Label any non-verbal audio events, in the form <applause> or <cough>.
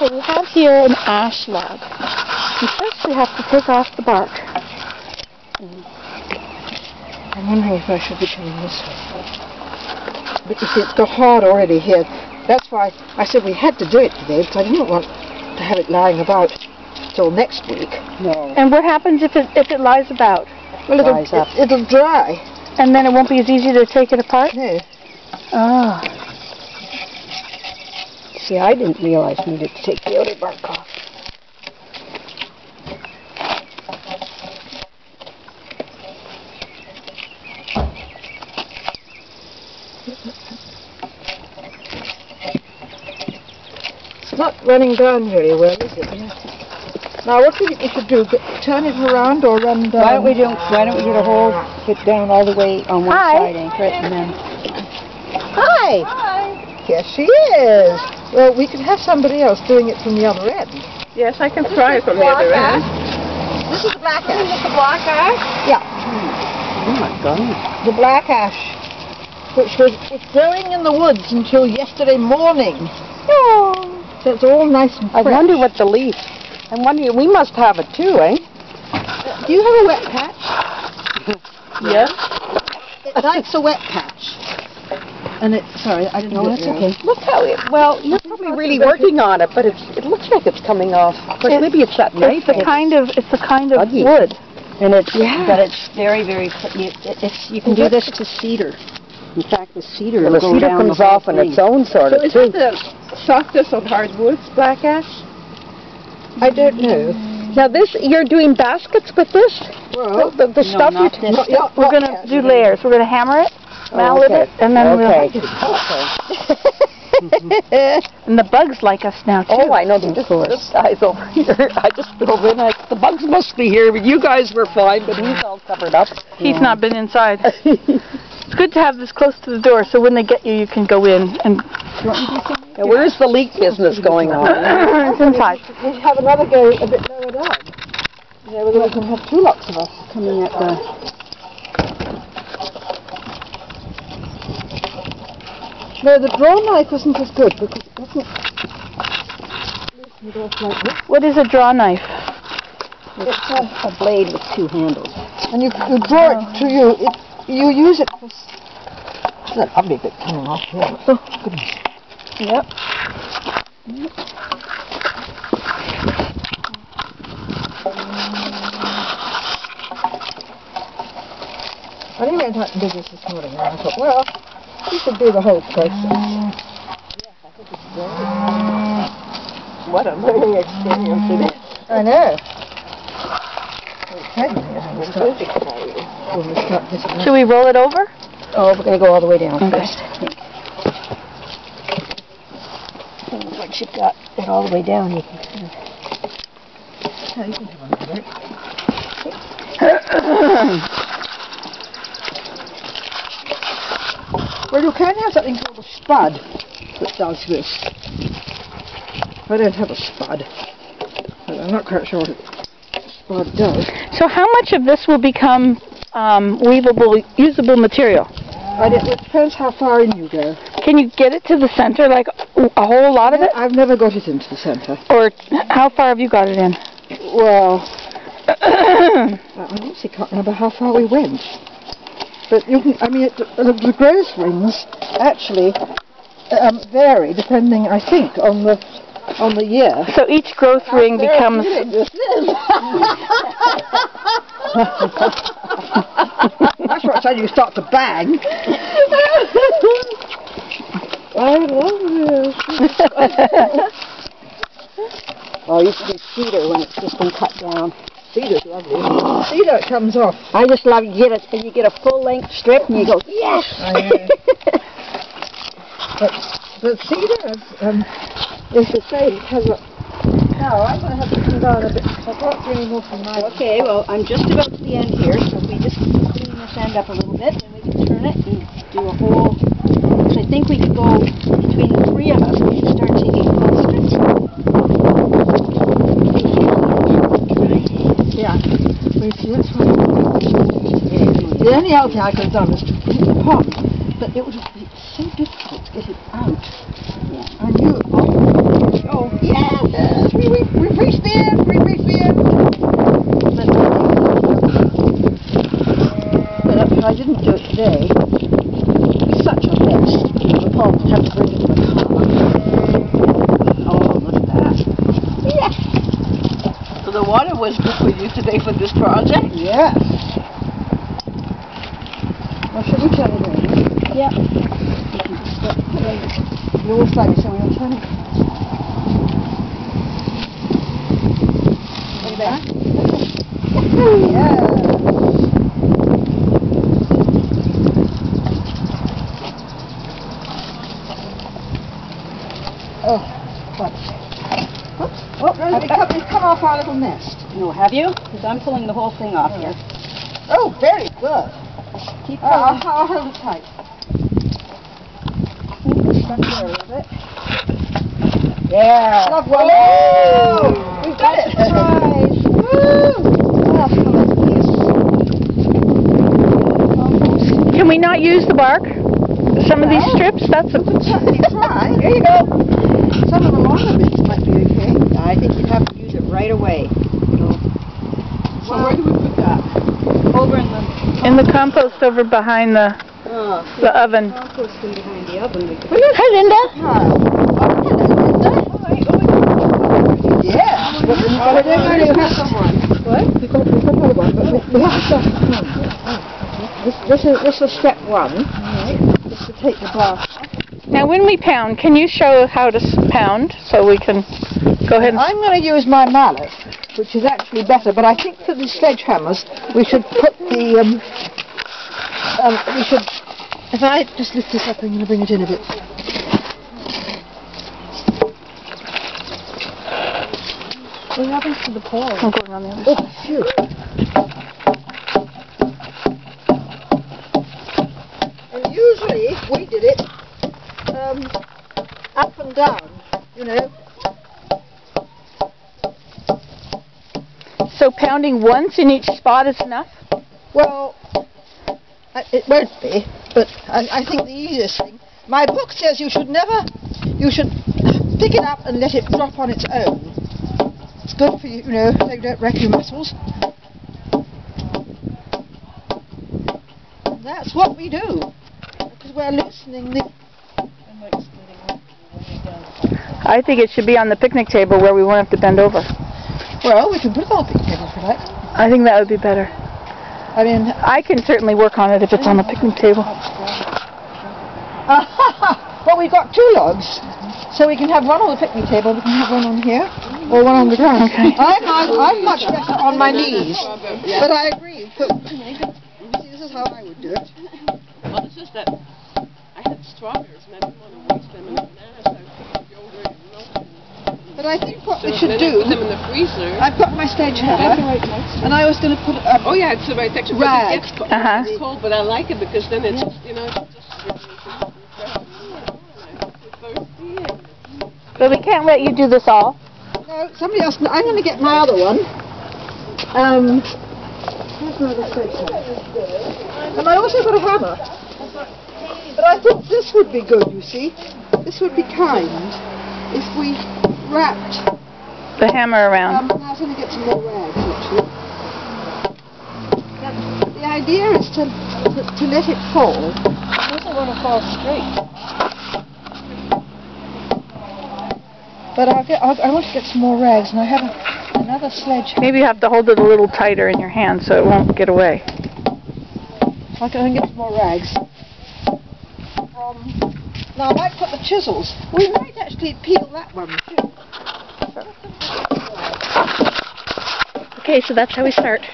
Okay, we have here an ash log. And first we have to take off the bark. I'm wondering if I should be doing this. But you see, it's got hard already here. That's why I said we had to do it today, because I didn't want to have it lying about till next week. No. And what happens if it if it lies about? Well, it'll, Dries up. it, will dry. And then it won't be as easy to take it apart? No. Oh. See, I didn't realize we needed to take the outer bark off. It's not running down very well, is it? Now, what do you think we should do? Turn it around or run down? Why don't we do? Why don't we get a whole get down all the way on one Hi. side anchor it, and then Hi! Hi! Yes, she is. Well, we could have somebody else doing it from the other end. Yes, I can try it from the other end. This is the black ash. This the black ash? Yeah. oh my god, The black ash, which was, was growing in the woods until yesterday morning. Oh. So it's all nice and I wonder what the leaf. I'm wondering. We must have it too, eh? Do you have a wet patch? <laughs> Yes. It likes a wet patch. And it, sorry, I didn't know. do that's it okay. Look how it. Well, you're probably really working on it, but it's, it looks like it's coming off. Of course, It- maybe it's that knife. It's the kind of it's the kind of Buggy. wood. And it's Yeah. but it's very very you, it's you can do this to cedar. In fact, the cedar Well, the cedar down comes the whole off on thing. its own sort So of is too. it the softest of hardwoods, black ash? I don't know. Now this, you're doing baskets with this? Well, The, the stuff you not t- this. not- not- We're gonna do layers. We're gonna hammer it, mallet okay. it, and then Okay. we'll. <laughs> And the bugs like us now too. Oh, I know. This, this guy's over here. I just drove in. I, the bugs must be here, but you guys were fine. But he's all covered up. He's not been inside. <laughs> it's good to have this close to the door, so when they get you, you can go in and Now, where's the leak business going on? it's inside. we have another go a bit lower down. You know, whether we can have two lots of us coming at the... No, the draw knife isn't as good because it doesn't loosen it off like this. What is a draw knife? It's a, A blade with two handles. and you, you draw it to you. It, you use it for... s- an ugly bit coming off here. Oh, goodness. Yep. I didn't went out in business this morning and I thought, well, we should do the whole process. What a learning experience it is. I know. Exciting, yeah, we'll start- we'll start this one. Should we roll it over? Oh, we're gonna go all the way down Okay. first. I think. And once you've got it all the way down, you can kind of Yeah, you can have one of it. Well, you can have something called a spud that does this. I don't have a spud. But I'm not quite sure what a spud does. So how much of this will become um, weavable, usable material? I don't, it depends how far in you go. Can you get it to the center, like a whole lot of it? I've never got it into the centre. Or how far have you got it in? Well, <coughs> I honestly can't remember how far we went. But you can, I mean, it, the, the growth rings actually um, vary depending, I think, on the on the year. So each growth ring becomes. <laughs> That's what I said. You start to bang. <laughs> I love this. <laughs> Oh, it used to be cedar when it's just been cut down. Cedar's lovely. Cedar it comes off. I just love you get it and you get a full length strip and you go yes. I. <laughs> But, but cedar, has, um, as you say, it has a... Now, I'm going to have to come down a bit. I can't see any more from my... Okay, well I'm just about to the end here, so if we just clean this end up a little bit, then we can turn it and do a whole. the Alpiaco Domus to put it in the pond, but it was so difficult to get it out. Yeah. I knew it was. Oh, yes! We, we, we've reached the end! We've reached the end! But, uh, but after I didn't do it today, it was such a mess. The pond had to bring it in the car. Oh, look at that. Yes! So the water was good for you today for this project? Yes. Well, should we turn it around? Yeah. You like me, so we'll turn it. Look at that. Yeah. Oh, what? Whoops. Oh, have we come, we've come off our little nest. No, have you? Because I'm pulling the whole thing off here. Oh, very good. Keep Uh, <laughs> I'll, I'll hold it tight. stuck here a little bit. Yeah. Love one. Whoa! We've got it. Surprise! <laughs> Woo! Can we not use the bark? Some of these strips? That's a, Certainly try. Here you go. Some of the longer bits might be <laughs> okay. I think you'd have to use it right away. So where do we put that? Over in the in the compost over behind the, uh, the oven. compost bin behind the oven. We could Hi, Linda. Oh, Linda. Yeah. But we- going to have someone. What? We've got, we've got another one, but we, we have to. This, this is, this is step one. Just to take the bar. Now, when we pound, can you show how to pound so we can go ahead and... I'm going to use my mallet, which is actually better, but I think for the sledgehammers we should put the, um, um, we should, if I just lift this up, I'm going to bring it in a bit. What happens to the pole? I'm going on the other Oh, phew. And usually we did it um, up and down, you know. So pounding once in each spot is enough? Well, uh, it won't be, but I, I think the easiest thing. My book says you should never, you should pick it up and let it drop on its own. It's good for you, you know, so you don't wreck your muscles. And that's what we do, because we're loosening the. I think it should be on the picnic table where we won't have to bend over. Well, we can put it on the picnic table if you like. I think that would be better. I mean, I can certainly work on it if it's on the picnic table. <laughs> well, we've got two logs, so we can have one on the picnic table, we can have one on here, or one on the ground. Okay. <laughs> I'm, I'm, I'm much better on my knees, but I agree. But, see, this is how I would do it. Well, it's just that I had strawberries and I didn't want to waste them in the bananas. So I put the yogurt and milk and But I think what we so should then I do, put them in the freezer. I've got my sledgehammer, and I was going to put um, Oh yeah, it's the right texture. Rag. But it gets cold. Uh-huh. It's cold, but I like it because then it's you know it's just really thirsty and But we can't let you do this all. No, somebody else. I'm going to get my other one. Um, where's my other sledgehammer? And I also got a hammer. But I thought this would be good, you see. This would be kind if we wrapped. The hammer around. Um, I was going to get some more rags, actually. The idea is to, to, to let it fall. It doesn't want to fall straight. But I'll get, I'll, I want to get some more rags, and I have a, another sledgehammer. Maybe you have to hold it a little tighter in your hand so it won't get away. I can get some more rags. Um, now I might put the chisels. We might actually peel that one too. Okay, so that's how we start.